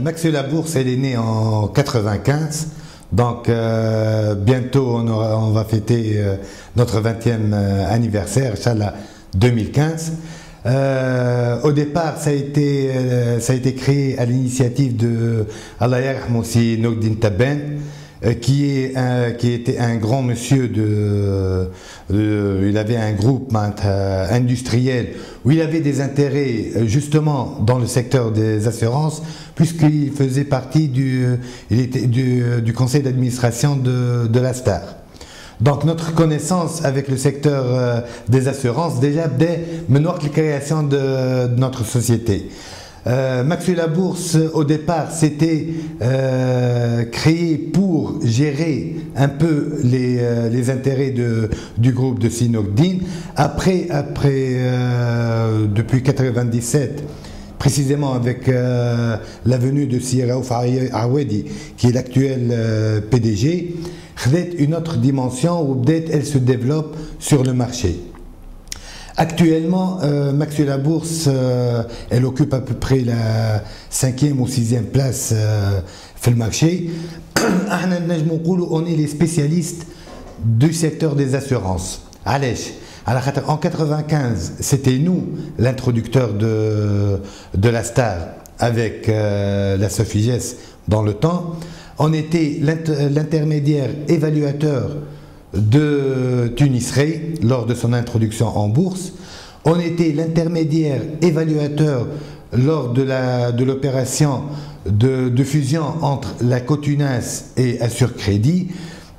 Max La Bourse, elle est née en 95. Donc euh, bientôt on, va fêter euh, notre 20e euh, anniversaire, Inch'Allah 2015. au départ, ça a été, créé à l'initiative de Allah Moussi Nogdin Taben, qui était un grand monsieur de, il avait un groupe industriel où il avait des intérêts justement dans le secteur des assurances puisqu'il faisait partie du, conseil d'administration de, de, la Star. Donc notre connaissance avec le secteur euh, des assurances déjà dès la création de, notre société. Euh, Bourse, au départ, c'était euh, créé pour gérer un peu les, euh, intérêts du groupe de Sinogdin. Après, après depuis 1997, précisément avec euh, la venue de Sierra Awedi, qui est l'actuel euh, PDG, une autre dimension où elle se développe sur le marché. Actuellement, euh, la Bourse, euh, elle occupe à peu près la cinquième ou sixième place dans le marché. On est les spécialistes du secteur des assurances. Allez, en 95, c'était nous l'introducteur de, la star avec euh, la Sophie dans le temps. On était l'intermédiaire évaluateur de Tunis lors de son introduction en bourse. On était l'intermédiaire évaluateur lors de l'opération de, de, fusion entre la Cotunas et Assure Crédit.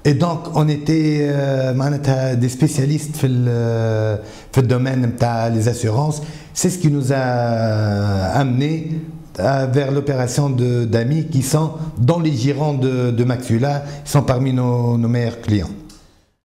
Et donc, on était euh, des spécialistes dans le, domaine des assurances. C'est ce qui nous a amené vers l'opération d'amis qui sont dans les girons de, de Maxula, sont parmi nos meilleurs clients.